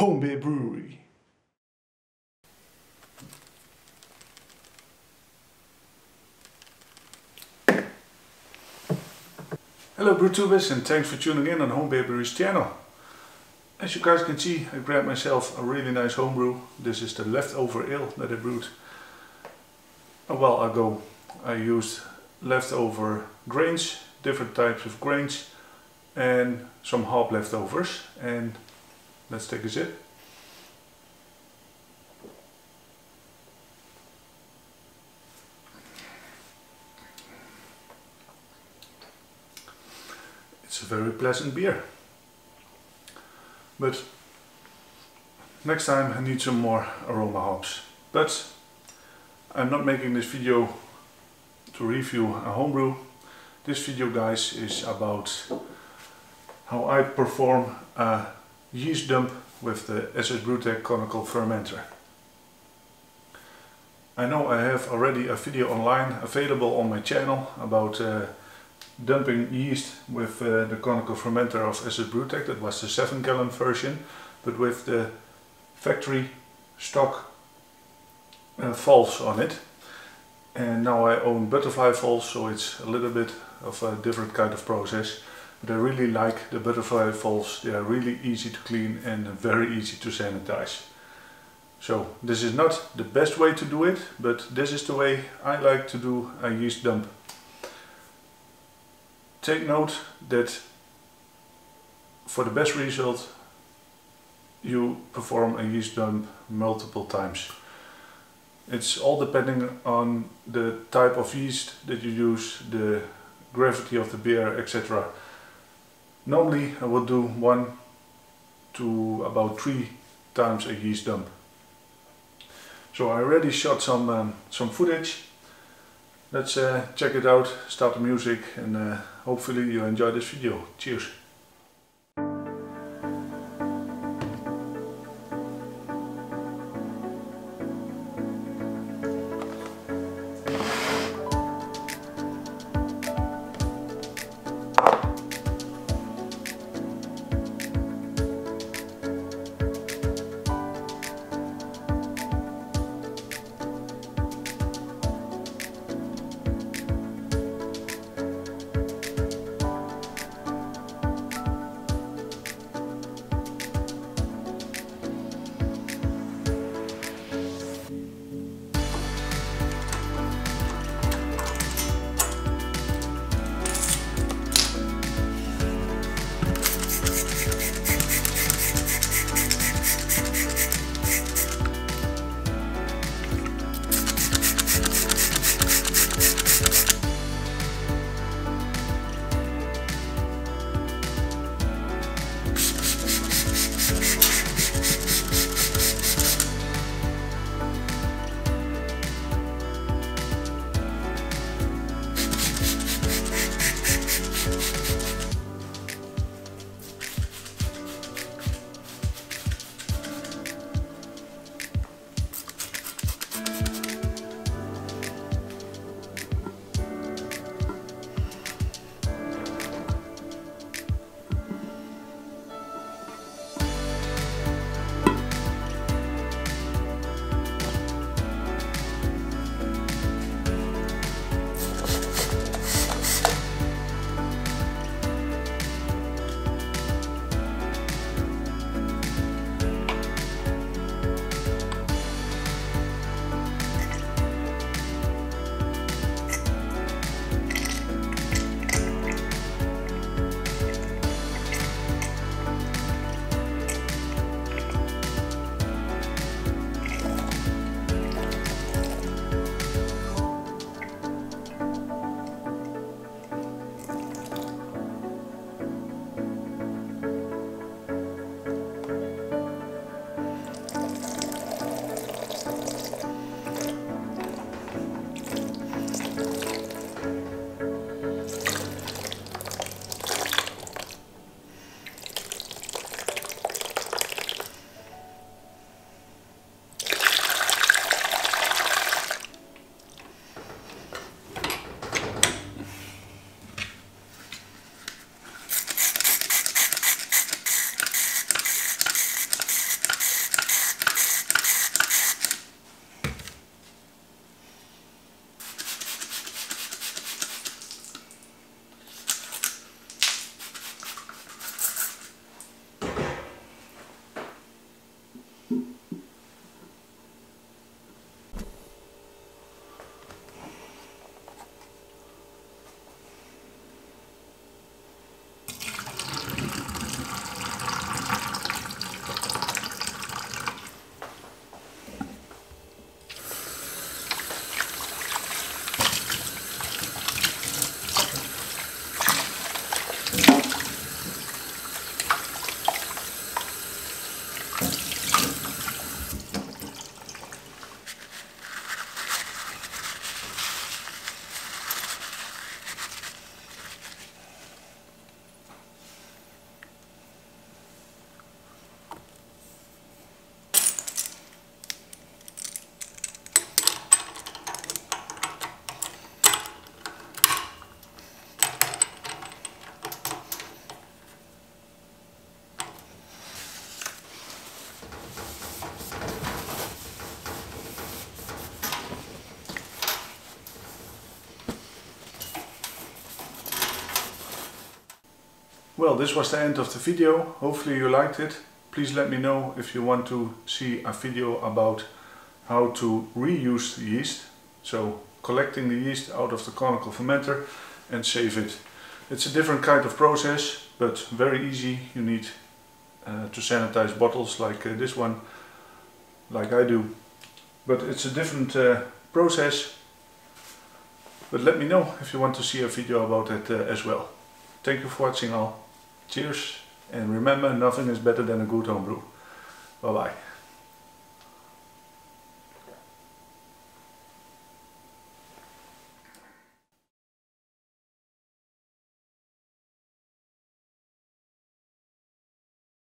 Home Beer Brewery. Hello Brewtubers and thanks for tuning in on Home Beer Brewery's channel. As you guys can see I grabbed myself a really nice homebrew. This is the leftover ale that I brewed a while ago. I used leftover grains, different types of grains and some hop leftovers and let's take a sip. It's a very pleasant beer. But next time I need some more aroma hops. But I'm not making this video to review a homebrew. This video guys is about how I perform a yeast dump with the SS Brewtech conical fermenter. I know I have already a video online available on my channel about uh, dumping yeast with uh, the conical fermenter of SS Brewtech. That was the 7 gallon version, but with the factory stock uh, valves on it. And now I own butterfly valves, so it's a little bit of a different kind of process. I really like the butterfly valves. They are really easy to clean and very easy to sanitize. So this is not the best way to do it, but this is the way I like to do a yeast dump. Take note that for the best result you perform a yeast dump multiple times. It's all depending on the type of yeast that you use, the gravity of the beer, etc. Normally I will do one to about three times a yeast dump. So I already shot some um, some footage. Let's uh, check it out, start the music and uh, hopefully you enjoy this video. Cheers! Well, this was the end of the video. Hopefully you liked it. Please let me know if you want to see a video about how to reuse the yeast. So collecting the yeast out of the conical fermenter and save it. It's a different kind of process, but very easy. You need uh, to sanitize bottles like uh, this one, like I do. But it's a different uh, process. But let me know if you want to see a video about it uh, as well. Thank you for watching all. Cheers and remember nothing is better than a good homebrew. Bye bye.